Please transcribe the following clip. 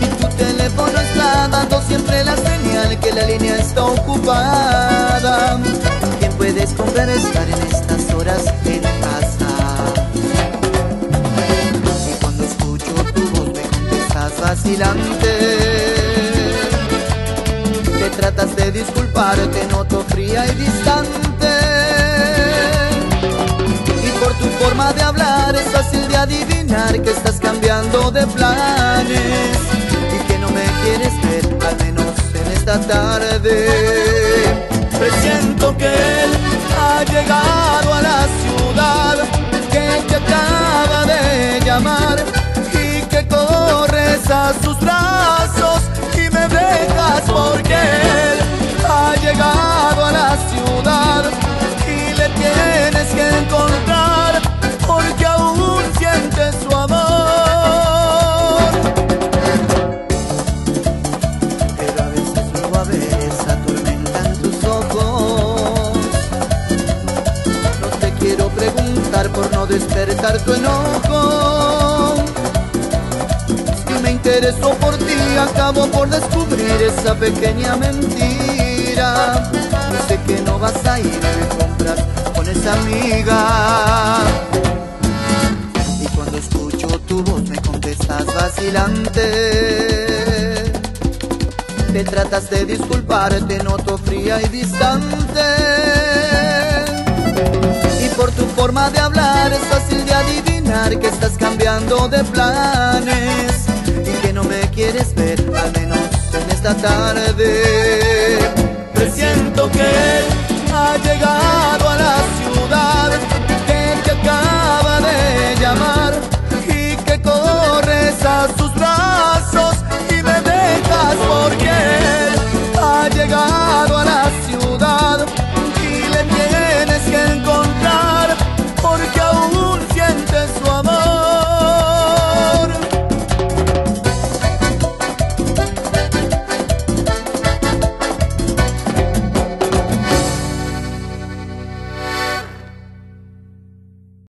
Y tu teléfono está dando siempre la señal que la línea está ocupada. ¿Quién puedes conversar en estas horas en casa? Y cuando escucho tu voz me contestas vacilante. Te tratas de disculpar, te noto fría y distante. Y por tu forma de hablar es fácil de adivinar que estás de planes y que no me quieres ver, al menos en esta tarde. Presiento que él ha llegado a la por no despertar tu enojo. Si me intereso por ti, acabo por descubrir esa pequeña mentira. Y sé que no vas a ir de compras con esa amiga. Y cuando escucho tu voz me contestas vacilante. Te tratas de disculpar, te noto fría y distante. Forma de hablar es fácil de adivinar que estás cambiando de planes y que no me quieres ver, al menos en esta tarde. Presiento que ha llegado